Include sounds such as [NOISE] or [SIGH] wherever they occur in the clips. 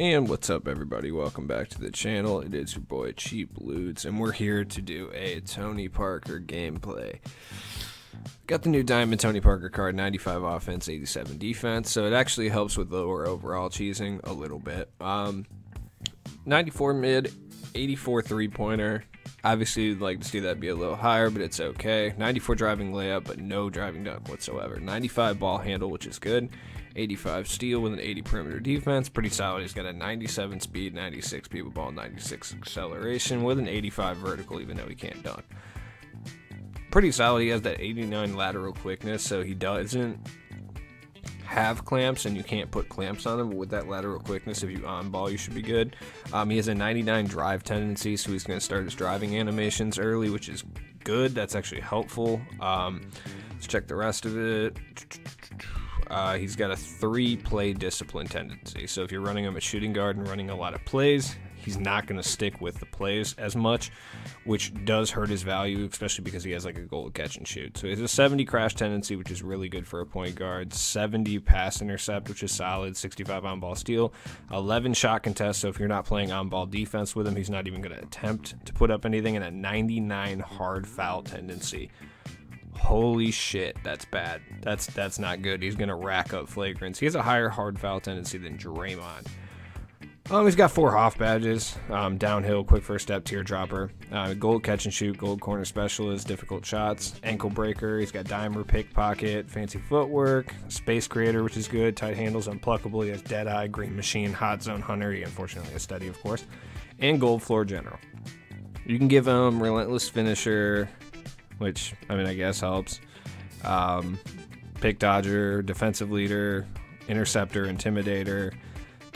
And what's up, everybody? Welcome back to the channel. It is your boy CheapLudez, and we're here to do a Tony Parker gameplay. Got the new Diamond Tony Parker card, 95 offense, 87 defense, so it actually helps with lower overall cheesing a little bit. Um, 94 mid, 84 three pointer. Obviously, you'd like to see that be a little higher, but it's okay. 94 driving layup, but no driving dunk whatsoever. 95 ball handle, which is good. 85 steal with an 80 perimeter defense. Pretty solid. He's got a 97 speed, 96 people ball, 96 acceleration with an 85 vertical, even though he can't dunk. Pretty solid. He has that 89 lateral quickness, so he doesn't have clamps and you can't put clamps on him. But with that lateral quickness, if you on ball, you should be good. Um, he has a 99 drive tendency, so he's going to start his driving animations early, which is good. That's actually helpful. Um, let's check the rest of it. Uh, he's got a three play discipline tendency. So if you're running him a shooting guard and running a lot of plays, he's not going to stick with the plays as much, which does hurt his value, especially because he has like a goal catch and shoot. So he's a 70 crash tendency, which is really good for a point guard, 70 pass intercept, which is solid, 65 on ball steal, 11 shot contest. So if you're not playing on ball defense with him, he's not even going to attempt to put up anything, and a 99 hard foul tendency. Holy shit, that's bad. That's that's not good. He's gonna rack up flagrants. He has a higher hard foul tendency than Draymond. Um, he's got four HOF badges. Um, downhill, quick first step, teardropper, uh, gold catch and shoot, gold corner specialist, difficult shots, ankle breaker. He's got dimer, pickpocket, fancy footwork, space creator, which is good, tight handles, unpluckable. He has dead eye, green machine, hot zone hunter. He unfortunately a study, of course, and gold floor general. You can give him relentless finisher, which I mean I guess helps. Um, pick dodger, defensive leader, interceptor, intimidator.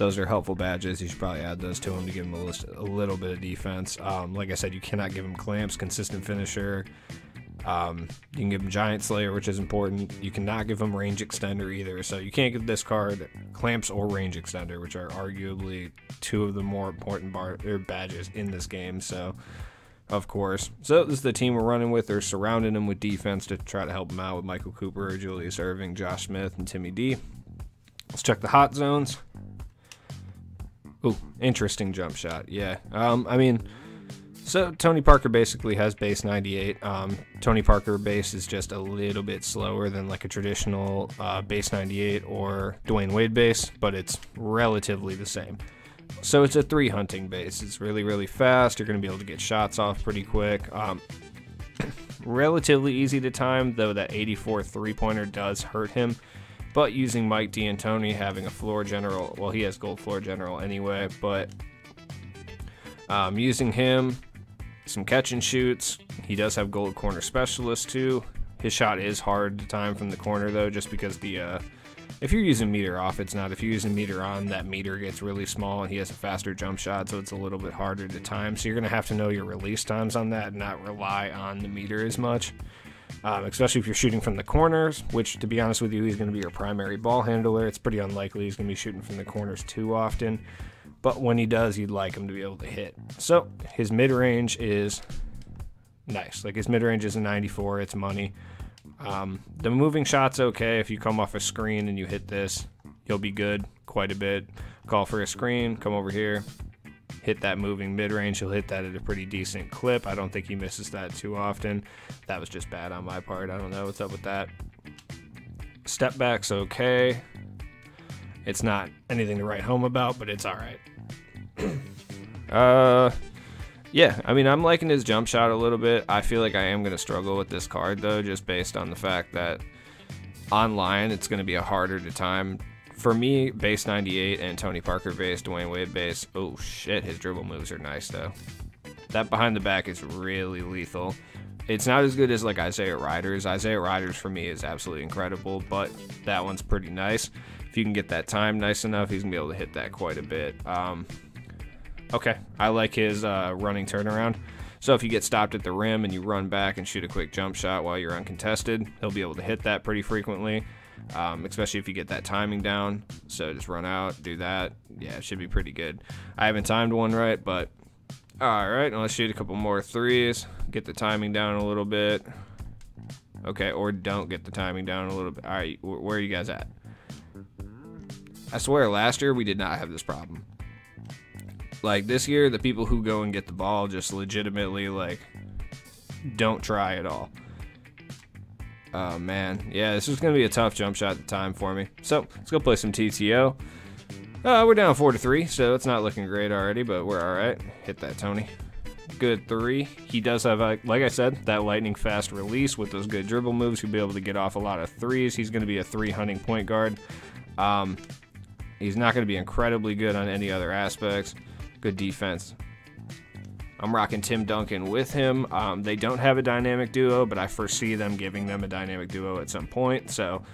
Those are helpful badges. You should probably add those to him to give him a, list, a little bit of defense. Um, like I said, you cannot give him clamps, consistent finisher. Um, you can give him Giant Slayer, which is important. You cannot give him Range Extender either. So you can't give this card Clamps or Range Extender, which are arguably two of the more important bar- or badges in this game. So of course. So this is the team we're running with. They're surrounding him with defense to try to help him out with Michael Cooper, Julius Erving, Josh Smith, and Timmy D. Let's check the hot zones. Ooh, interesting jump shot. Yeah. Um, I mean, so Tony Parker basically has base 98. Um, Tony Parker base is just a little bit slower than like a traditional uh, base 98 or Dwyane Wade base, but it's relatively the same. So it's a three hunting base. It's really, really fast. You're going to be able to get shots off pretty quick. Um, [COUGHS] relatively easy to time, though that 84 three pointer does hurt him. But using Mike D'Antoni having a floor general, well, he has gold floor general anyway, but um, using him, some catch and shoots. He does have gold corner specialist too. His shot is hard to time from the corner though, just because the uh, if you're using meter off, it's not. If you're using meter on, that meter gets really small and he has a faster jump shot, so it's a little bit harder to time. So you're going to have to know your release times on that and not rely on the meter as much. Um, especially if you're shooting from the corners, which, to be honest with you, he's going to be your primary ball handler. It's pretty unlikely he's going to be shooting from the corners too often. But when he does, you'd like him to be able to hit. So his mid range is nice. Like his mid range is a 94, it's money. Um, the moving shot's okay. If you come off a screen and you hit this, you'll be good quite a bit. Call for a screen, come over here, hit that moving mid range. He'll hit that at a pretty decent clip. I don't think he misses that too often. That was just bad on my part. I don't know what's up with that. Step back's okay. It's not anything to write home about, but it's all right. [CLEARS THROAT] uh, yeah, I mean, I'm liking his jump shot a little bit. I feel like I am going to struggle with this card, though, just based on the fact that online it's going to be a harder to time. For me, base 98 and Tony Parker base, Dwyane Wade base. Oh, shit, his dribble moves are nice, though. That behind the back is really lethal. It's not as good as like Isaiah Riders. Isaiah Riders for me is absolutely incredible, but that one's pretty nice. If you can get that time nice enough, he's gonna be able to hit that quite a bit. Um, Okay, I like his uh, running turnaround. So if you get stopped at the rim and you run back and shoot a quick jump shot while you're uncontested, he'll be able to hit that pretty frequently, um, especially if you get that timing down. So just run out, do that. Yeah, it should be pretty good. I haven't timed one right, but all right. Let's shoot a couple more threes. Get the timing down a little bit. Okay, or don't get the timing down a little bit. All right, where are you guys at? I swear, last year we did not have this problem. Like this year, the people who go and get the ball just legitimately like don't try at all. Oh man, yeah, this is gonna be a tough jump shot at the time for me. So let's go play some TTO. Uh, we're down four to three, so it's not looking great already, but we're all right. Hit that, Tony. Good three. He does have, a, like I said, that lightning fast release with those good dribble moves. He'll be able to get off a lot of threes. He's going to be a three hunting point guard. Um, he's not going to be incredibly good on any other aspects. Good defense. I'm rocking Tim Duncan with him. Um, they don't have a dynamic duo, but I foresee them giving them a dynamic duo at some point. So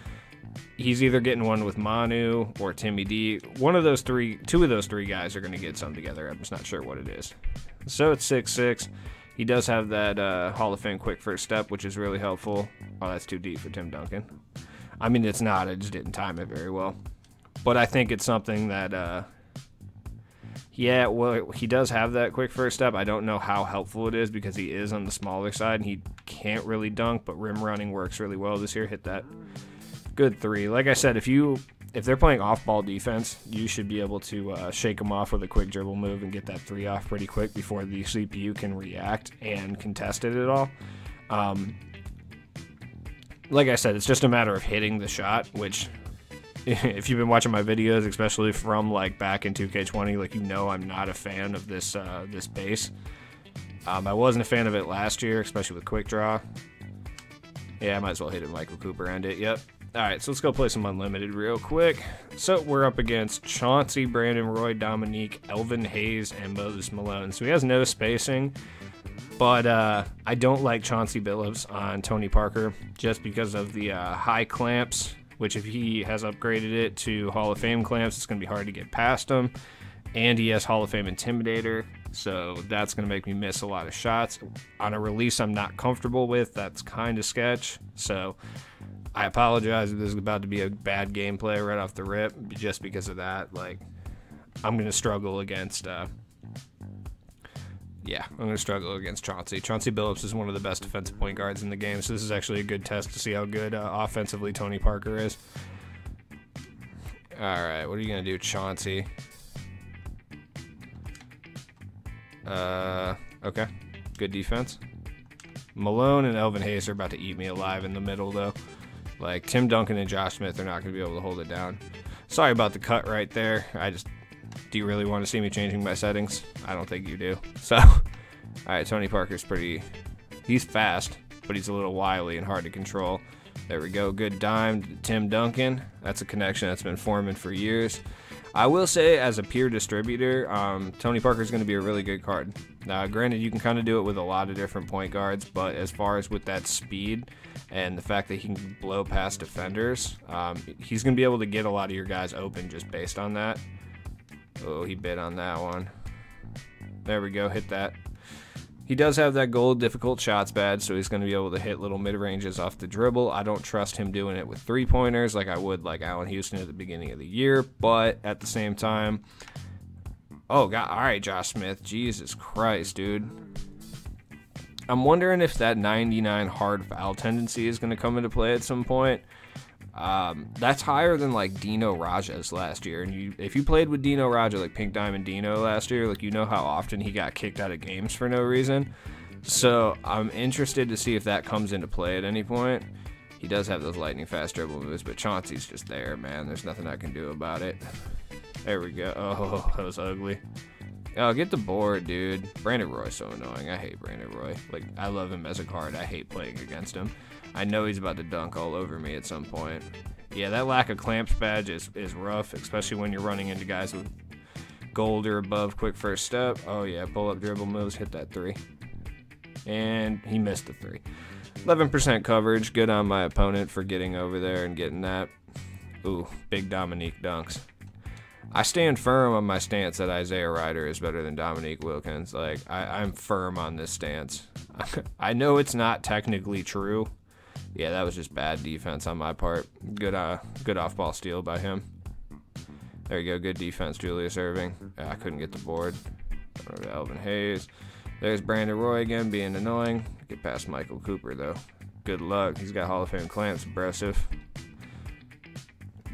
he's either getting one with Manu or Timmy D. One of those three, two of those three guys are going to get some together. I'm just not sure what it is. So it's six six. He does have that uh, Hall of Fame quick first step, which is really helpful. Oh, that's too deep for Tim Duncan. I mean, it's not. I just didn't time it very well. But I think it's something that uh, yeah, well, he does have that quick first step. I don't know how helpful it is because he is on the smaller side and he can't really dunk, but rim running works really well this year. Hit that good three. Like I said, if you if they're playing off-ball defense, you should be able to uh, shake them off with a quick dribble move and get that three off pretty quick before the CPU can react and contest it at all. Um, like I said, it's just a matter of hitting the shot, which if you've been watching my videos, especially from like back in 2K20, like you know I'm not a fan of this uh, this base. Um, I wasn't a fan of it last year, especially with quick draw. Yeah, I might as well hit it Michael Cooper end it. Yep. All right, so let's go play some unlimited real quick. So we're up against Chauncey, Brandon Roy, Dominique, Elvin Hayes, and Moses Malone. So he has no spacing, but uh, I don't like Chauncey Billups on Tony Parker just because of the uh, high clamps which if he has upgraded it to Hall of Fame clamps, it's going to be hard to get past him. And he has Hall of Fame Intimidator, so that's going to make me miss a lot of shots. On a release I'm not comfortable with, that's kind of sketch. So I apologize if this is about to be a bad gameplay right off the rip, just because of that. Like, I'm going to struggle against uh, yeah, I'm going to struggle against Chauncey. Chauncey Billups is one of the best defensive point guards in the game, so this is actually a good test to see how good uh, offensively Tony Parker is. All right, what are you going to do, Chauncey? Uh, okay, good defense. Malone and Elvin Hayes are about to eat me alive in the middle, though. Like, Tim Duncan and Josh Smith are not going to be able to hold it down. Sorry about the cut right there. I just do you really want to see me changing my settings? I don't think you do. So, [LAUGHS] alright, Tony Parker's pretty. He's fast, but he's a little wily and hard to control. There we go. Good dime. Tim Duncan. That's a connection that's been forming for years. I will say, as a peer distributor, um, Tony Parker is going to be a really good card. Now, granted, you can kind of do it with a lot of different point guards, but as far as with that speed and the fact that he can blow past defenders, um, he's going to be able to get a lot of your guys open just based on that. Oh, he bit on that one. There we go, hit that. He does have that gold difficult shots bad, so he's going to be able to hit little mid ranges off the dribble. I don't trust him doing it with three pointers like I would like Allan Houston at the beginning of the year, but at the same time, oh god, all right, Josh Smith, Jesus Christ, dude. I'm wondering if that 99 hard foul tendency is going to come into play at some point. Um, that's higher than like Dino Radja's last year. And you, if you played with Dino Radja, like Pink Diamond Dino last year, like you know how often he got kicked out of games for no reason. So I'm interested to see if that comes into play at any point. He does have those lightning fast dribble moves, but Chauncey's just there, man. There's nothing I can do about it. There we go. [LAUGHS] Oh, that was ugly. Oh, get the board, dude. Brandon Roy's so annoying. I hate Brandon Roy. Like, I love him as a card. I hate playing against him. I know he's about to dunk all over me at some point. Yeah, that lack of clamps badge is, is rough, especially when you're running into guys with gold or above quick first step. Oh yeah, pull up dribble moves, hit that three. And he missed the three. 11% coverage, good on my opponent for getting over there and getting that. Ooh, big Dominique dunks. I stand firm on my stance that Isaiah Rider is better than Dominique Wilkins. Like, I, I'm firm on this stance. [LAUGHS] I know it's not technically true, yeah, that was just bad defense on my part. Good, uh, good off-ball steal by him. There you go, good defense, Julius Erving. I couldn't get the board. Elvin Hayes. There's Brandon Roy again being annoying. Get past Michael Cooper though. Good luck. He's got Hall of Fame clamps. Impressive.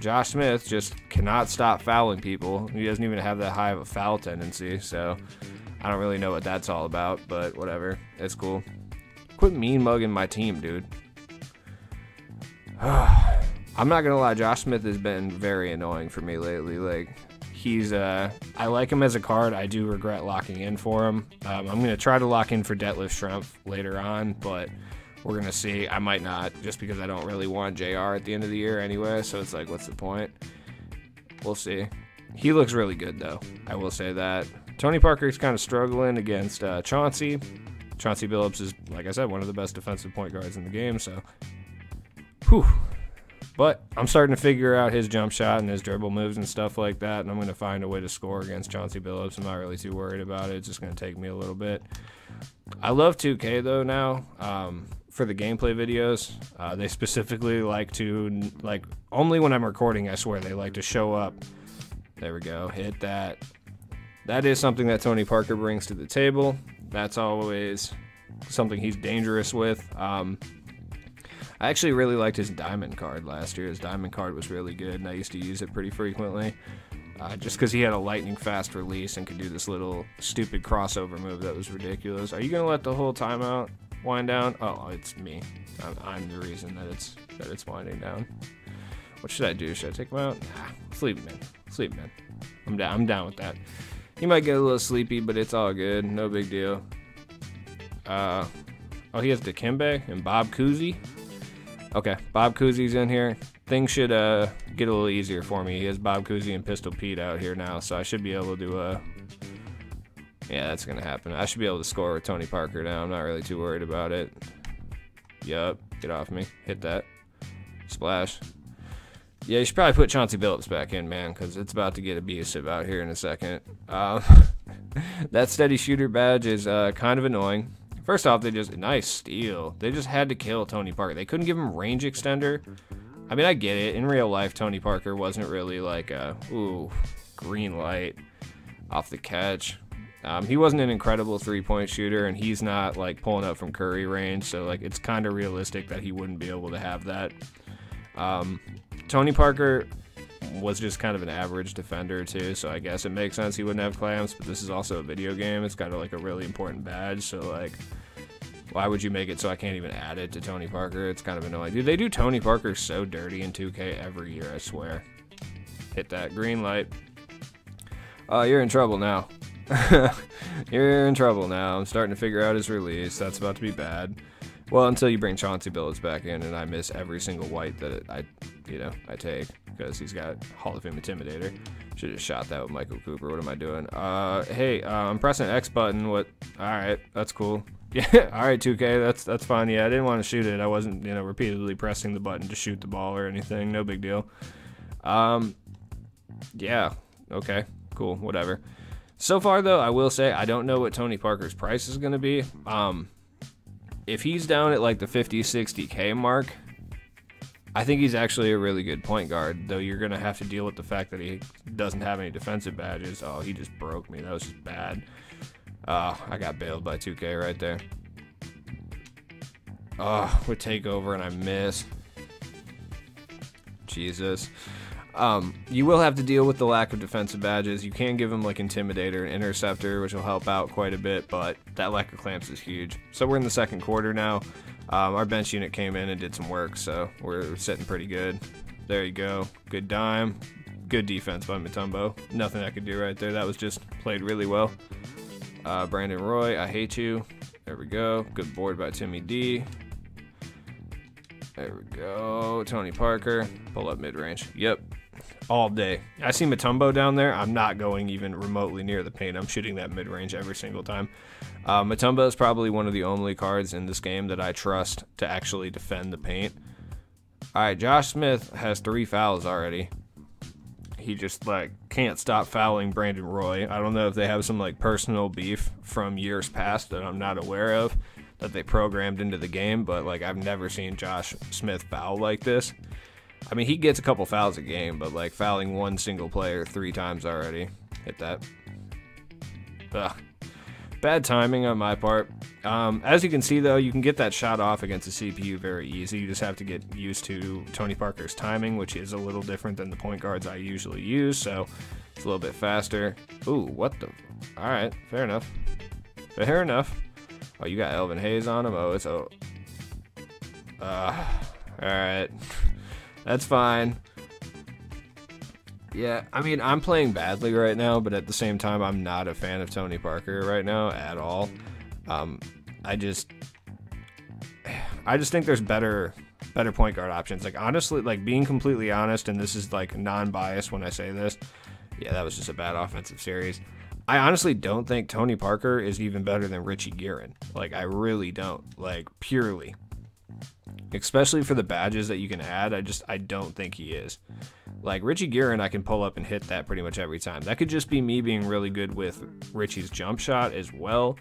Josh Smith just cannot stop fouling people. He doesn't even have that high of a foul tendency, so I don't really know what that's all about, but whatever. It's cool. Quit mean mugging my team, dude. I'm not gonna lie, Josh Smith has been very annoying for me lately. Like, he's uh, I like him as a card. I do regret locking in for him. Um, I'm gonna try to lock in for Detlef Schrempf later on, but we're gonna see. I might not, just because I don't really want Jr. at the end of the year anyway. So it's like, what's the point? We'll see. He looks really good though. I will say that. Tony Parker is kind of struggling against uh, Chauncey. Chauncey Billups is, like I said, one of the best defensive point guards in the game. So, whew, but I'm starting to figure out his jump shot and his dribble moves and stuff like that, and I'm going to find a way to score against Chauncey Billups. I'm not really too worried about it. It's just going to take me a little bit. I love 2K though now. Um, for the gameplay videos, uh, they specifically like to like only when I'm recording. I swear they like to show up. There we go. Hit that. That is something that Tony Parker brings to the table. That's always something he's dangerous with. Um, I actually really liked his diamond card last year. His diamond card was really good, and I used to use it pretty frequently. Uh, just because he had a lightning fast release and could do this little stupid crossover move that was ridiculous. Are you gonna let the whole timeout wind down? Oh, it's me. I'm, I'm the reason that it's that it's winding down. What should I do? Should I take him out? Nah, sleep him in. Sleep him in. I'm down. I'm down with that. He might get a little sleepy, but it's all good. No big deal. Uh, oh, he has Dikembe and Bob Cousy. Okay, Bob Cousy's in here. Things should uh, get a little easier for me. He has Bob Cousy and Pistol Pete out here now, so I should be able to. Uh, yeah, that's gonna happen. I should be able to score with Tony Parker now. I'm not really too worried about it. Yup, get off me. Hit that. Splash. Yeah, you should probably put Chauncey Billups back in, man, because it's about to get abusive out here in a second. Uh, [LAUGHS] that steady shooter badge is uh, kind of annoying. First off, they just nice steal. They just had to kill Tony Parker. They couldn't give him range extender. I mean, I get it. In real life, Tony Parker wasn't really like a ooh green light off the catch. Um, he wasn't an incredible three-point shooter, and he's not like pulling up from Curry range. So like, it's kind of realistic that he wouldn't be able to have that. Um, Tony Parker was just kind of an average defender too, so I guess it makes sense he wouldn't have clamps. But this is also a video game; it's of like a really important badge. So like, why would you make it so I can't even add it to Tony Parker? It's kind of annoying. Dude, they do Tony Parker so dirty in 2K every year. I swear. Hit that green light. Oh, uh, you're in trouble now. [LAUGHS] you're in trouble now. I'm starting to figure out his release. That's about to be bad. Well, until you bring Chauncey Billups back in, and I miss every single white that I, you know, I take because he's got Hall of Fame Intimidator. Should have shot that with Michael Cooper. What am I doing? Uh, hey, uh, I'm pressing X button. What? All right, that's cool. [LAUGHS] Yeah, all right, 2K, that's that's fine. Yeah, I didn't want to shoot it. I wasn't, you know, repeatedly pressing the button to shoot the ball or anything. No big deal. Um, yeah, okay, cool, whatever. So far, though, I will say I don't know what Tony Parker's price is going to be. Um, if he's down at like the 50, 60k mark, I think he's actually a really good point guard. Though you're gonna have to deal with the fact that he doesn't have any defensive badges. Oh, he just broke me. That was just bad. Oh, I got bailed by 2K right there. Ah, oh, we take over and I miss. Jesus. Um, you will have to deal with the lack of defensive badges. You can give them like Intimidator and Interceptor, which will help out quite a bit, but that lack of clamps is huge. So we're in the second quarter now. Um, our bench unit came in and did some work, so we're sitting pretty good. There you go. Good dime. Good defense by Mutombo. Nothing I could do right there. That was just played really well. Uh, Brandon Roy, I hate you. There we go. Good board by Timmy D. There we go. Tony Parker. Pull up mid range. Yep all day. I see Mutombo down there. I'm not going even remotely near the paint. I'm shooting that mid range every single time. Uh, Mutombo is probably one of the only cards in this game that I trust to actually defend the paint. All right, Josh Smith has three fouls already. He just like can't stop fouling Brandon Roy. I don't know if they have some like personal beef from years past that I'm not aware of that they programmed into the game, but like I've never seen Josh Smith foul like this. I mean, he gets a couple fouls a game, but like fouling one single player three times already. Hit that. Ugh. Bad timing on my part. Um, as you can see, though, you can get that shot off against the CPU very easy. You just have to get used to Tony Parker's timing, which is a little different than the point guards I usually use, so it's a little bit faster. Ooh, what the? All right, fair enough. Fair enough. Oh, you got Elvin Hayes on him. Oh, it's a. Uh, all right, [LAUGHS] that's fine. Yeah, I mean, I'm playing badly right now, but at the same time, I'm not a fan of Tony Parker right now at all. Um, I just, [SIGHS] I just think there's better, better point guard options. Like honestly, like being completely honest, and this is like non-biased when I say this. Yeah, that was just a bad offensive series. I honestly don't think Tony Parker is even better than Richie Guerin. Like I really don't. Like purely especially for the badges that you can add. I just I don't think he is. Like Richie Guerin, I can pull up and hit that pretty much every time. That could just be me being really good with Richie's jump shot as well.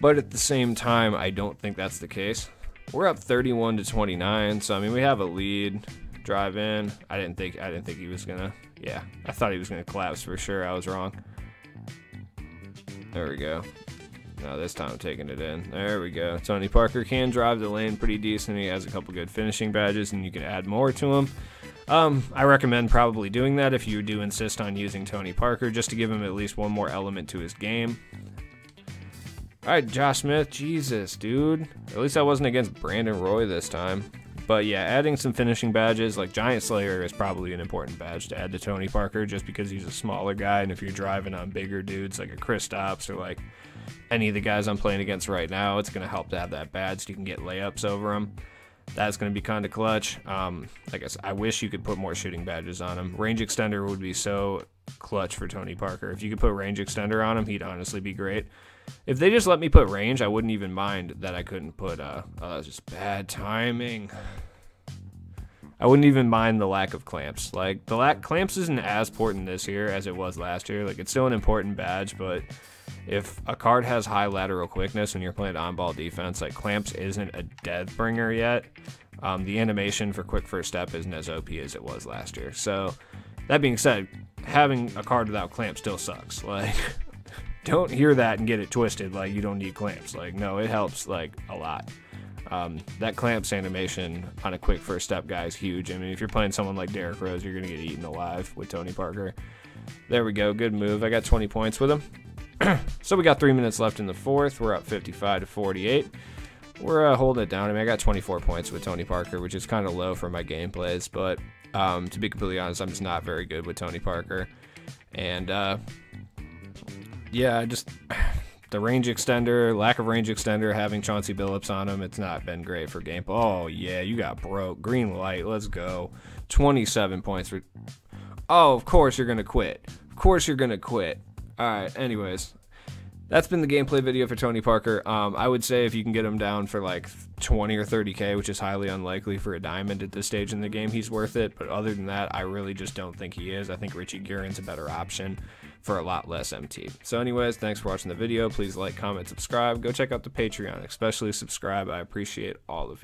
But at the same time, I don't think that's the case. We're up 31 to 29, so I mean we have a lead. Drive in. I didn't think I didn't think he was gonna. Yeah, I thought he was gonna collapse for sure. I was wrong. There we go. No, this time I'm taking it in. There we go. Tony Parker can drive the lane pretty decent. He has a couple good finishing badges, and you can add more to him. Um, I recommend probably doing that if you do insist on using Tony Parker, just to give him at least one more element to his game. All right, Josh Smith. Jesus, dude. At least I wasn't against Brandon Roy this time. But yeah, adding some finishing badges like Giant Slayer is probably an important badge to add to Tony Parker just because he's a smaller guy. And if you're driving on bigger dudes like a Kristaps or like any of the guys I'm playing against right now, it's going to help to have that badge so you can get layups over them. That's going to be kind of clutch. Um, I guess I wish you could put more shooting badges on him. Range extender would be so clutch for Tony Parker. If you could put range extender on him, he'd honestly be great. If they just let me put range, I wouldn't even mind that I couldn't put. Uh, oh, that's just bad timing. I wouldn't even mind the lack of clamps. Like the lack clamps isn't as important this year as it was last year. Like it's still an important badge, but if a card has high lateral quickness and you're playing on-ball defense, like clamps isn't a death bringer yet. Um, the animation for quick first step isn't as OP as it was last year. So that being said, having a card without clamps still sucks. [LAUGHS] Like don't hear that and get it twisted like you don't need clamps. Like no, it helps like a lot. Um, that clamps animation on a quick first step guy is huge. I mean, if you're playing someone like Derrick Rose, you're gonna get eaten alive with Tony Parker. There we go, good move. I got 20 points with him. [CLEARS THROAT] so we got three minutes left in the fourth. We're up 55 to 48. We're uh, holding it down. I mean, I got 24 points with Tony Parker, which is kind of low for my gameplays, but um, to be completely honest, I'm just not very good with Tony Parker. And uh, yeah, just [SIGHS] the range extender, lack of range extender, having Chauncey Billups on him, it's not been great for gameplay. Oh, yeah, you got broke. Green light, let's go. 27 points for. Oh, of course you're going to quit. Of course you're going to quit. Alright, anyways. That's been the gameplay video for Tony Parker. Um, I would say if you can get him down for like 20 or 30k, which is highly unlikely for a diamond at this stage in the game, he's worth it. But other than that, I really just don't think he is. I think Richie Guerin's a better option for a lot less MT. So anyways, thanks for watching the video. Please like, comment, subscribe. Go check out the Patreon, especially subscribe. I appreciate all of you.